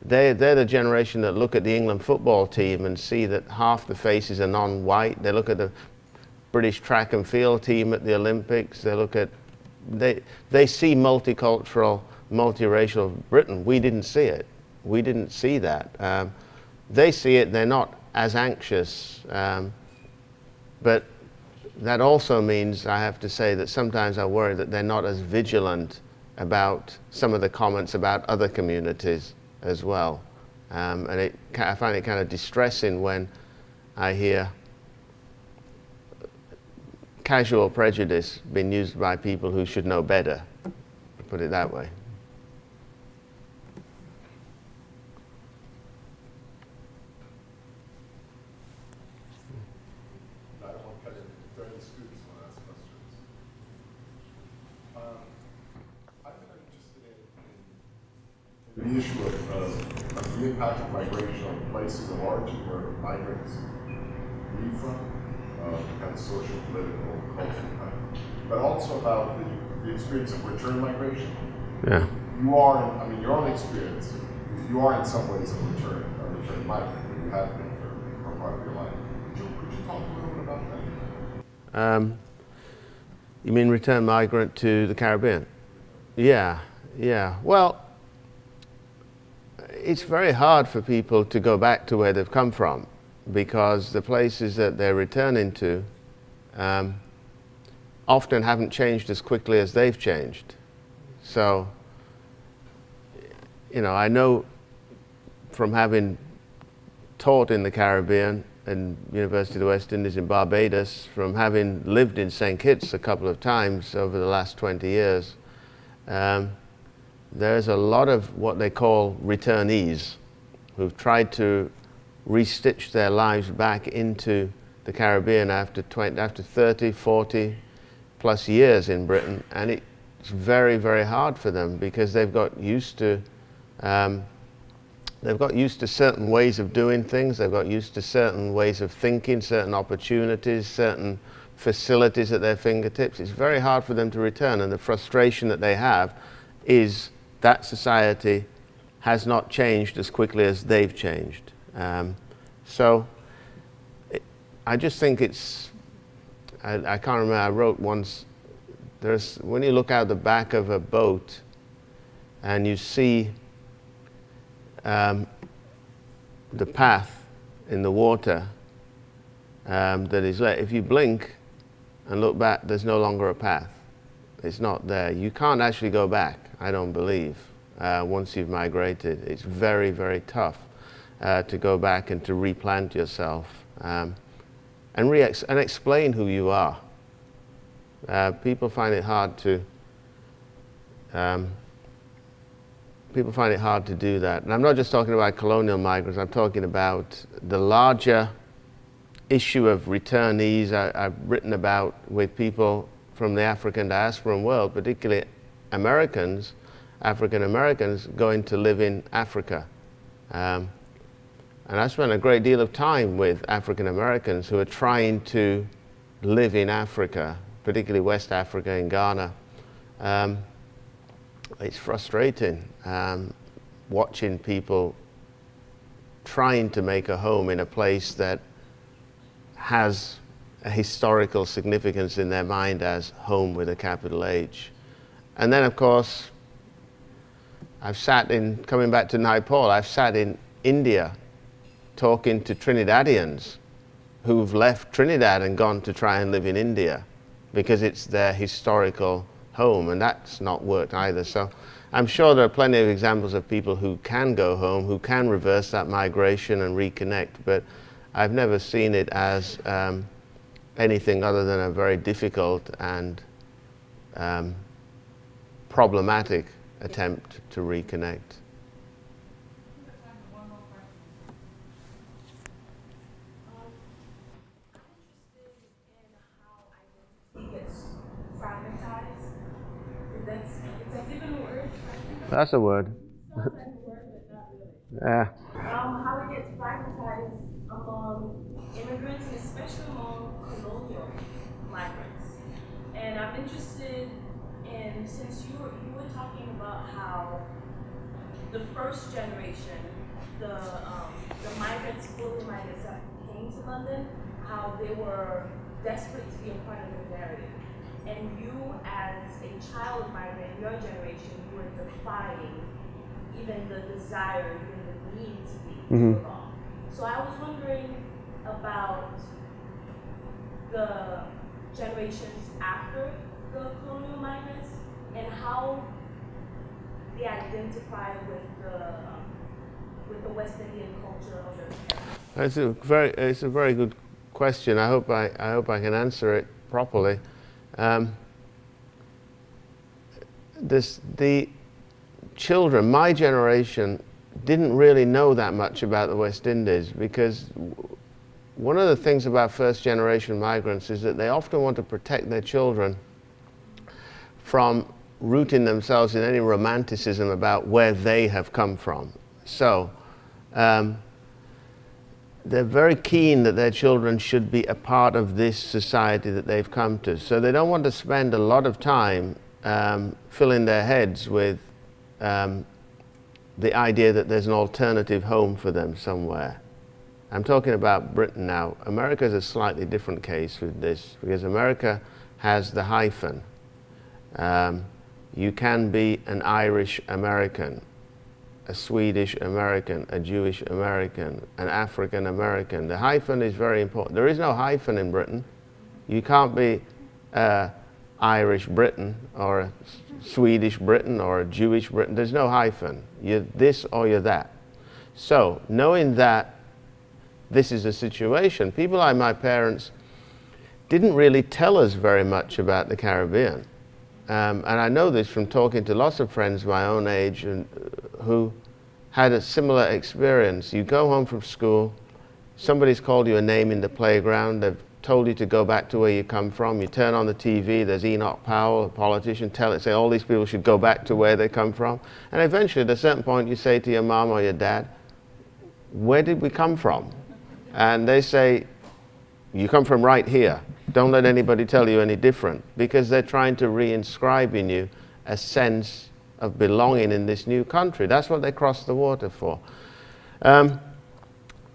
they, they're the generation that look at the England football team and see that half the faces are non-white. They look at the British track and field team at the Olympics. They look at, they, they see multicultural, multiracial Britain. We didn't see it. We didn't see that. Um, they see it, they're not as anxious. Um, but that also means, I have to say, that sometimes I worry that they're not as vigilant about some of the comments about other communities as well. Um, and it, I find it kind of distressing when I hear casual prejudice being used by people who should know better, put it that way. The issue of, uh, of the impact of migration on places of origin where migrants leave from, uh, kind of social, political, cultural kind, but also about the, the experience of return migration. Yeah. You are, in, I mean, your own experience, you are in some ways a return, a return migrant, you have been for, for part of your life. Could you, could you talk a little bit about that? Um, you mean return migrant to the Caribbean? Yeah, yeah. Well, it's very hard for people to go back to where they've come from because the places that they're returning to um, often haven't changed as quickly as they've changed. So, you know, I know from having taught in the Caribbean and University of the West Indies in Barbados, from having lived in St. Kitts a couple of times over the last 20 years, um, there's a lot of what they call returnees who've tried to restitch their lives back into the Caribbean after, 20, after 30, 40 plus years in Britain. And it's very, very hard for them because they've got used to, um, they've got used to certain ways of doing things. They've got used to certain ways of thinking, certain opportunities, certain facilities at their fingertips. It's very hard for them to return. And the frustration that they have is that society has not changed as quickly as they've changed. Um, so it, I just think it's, I, I, can't remember, I wrote once, there's, when you look out the back of a boat and you see um, the path in the water um, that is there, if you blink and look back, there's no longer a path. It's not there. You can't actually go back. I don't believe, uh, once you've migrated. It's very, very tough uh, to go back and to replant yourself um, and, re and explain who you are. Uh, people find it hard to um, people find it hard to do that. And I'm not just talking about colonial migrants, I'm talking about the larger issue of returnees I, have written about with people from the African diasporan world, particularly Americans, African Americans, going to live in Africa. Um, and I spent a great deal of time with African Americans who are trying to live in Africa, particularly West Africa and Ghana. Um, it's frustrating um, watching people trying to make a home in a place that has a historical significance in their mind as home with a capital H. And then, of course, I've sat in, coming back to Naipaul, I've sat in India talking to Trinidadians who've left Trinidad and gone to try and live in India because it's their historical home, and that's not worked either. So I'm sure there are plenty of examples of people who can go home, who can reverse that migration and reconnect, but I've never seen it as um, anything other than a very difficult and um, problematic attempt to reconnect. That's a word. yeah. Um, how it gets fragmentized among immigrants and especially among colonial migrants. And I'm interested in, since you were, you were talking about how the first generation, the, um, the migrants, global migrants that came to London, how they were desperate to be a part of the narrative. And you, as a child migrant in your generation, you were defying even the desire, even the need to be mm-hmm. belong. So I was wondering about the generations after the colonial migrants and how they identify with the um, with the West Indian culture of parents. It's a very it's a very good question. I hope I I hope I can answer it properly. Um, this, the children, my generation, didn't really know that much about the West Indies because one of the things about first generation migrants is that they often want to protect their children from rooting themselves in any romanticism about where they have come from. So, um, they're very keen that their children should be a part of this society that they've come to. So they don't want to spend a lot of time um, filling their heads with um, the idea that there's an alternative home for them somewhere. I'm talking about Britain now. America is a slightly different case with this because America has the hyphen. Um, you can be an Irish American a Swedish American, a Jewish American, an African American. The hyphen is very important. There is no hyphen in Britain. You can't be uh, Irish Britain or a Swedish Britain or a Jewish Britain. There's no hyphen. You're this or you're that. So, knowing that this is a situation, people like my parents didn't really tell us very much about the Caribbean. Um, and I know this from talking to lots of friends my own age and, uh, who had a similar experience. You go home from school, somebody's called you a name in the playground, they've told you to go back to where you come from, you turn on the TV, there's Enoch Powell, a politician, tell it, say all these people should go back to where they come from. And eventually at a certain point you say to your mom or your dad, where did we come from? And they say, you come from right here. Don't let anybody tell you any different because they're trying to reinscribe in you a sense of belonging in this new country. That's what they crossed the water for. Um,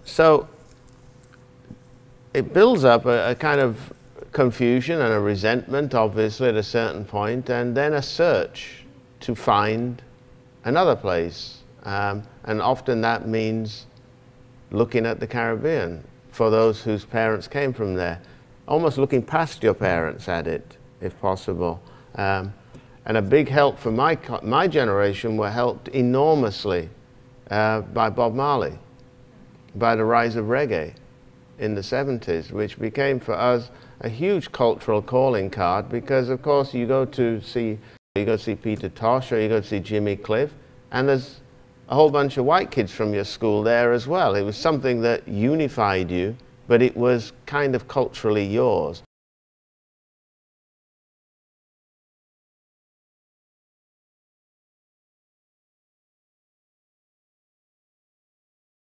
so it builds up a, a, kind of confusion and a resentment, obviously, at a certain point, and then a search to find another place. Um, and often that means looking at the Caribbean for those whose parents came from there almost looking past your parents at it, if possible. Um, and a big help for my, my generation were helped enormously uh, by Bob Marley, by the rise of reggae in the 70s, which became for us a huge cultural calling card because, of course, you go to see, you go see Peter Tosh or you go to see Jimmy Cliff, and there's a whole bunch of white kids from your school there as well. It was something that unified you but it was kind of culturally yours.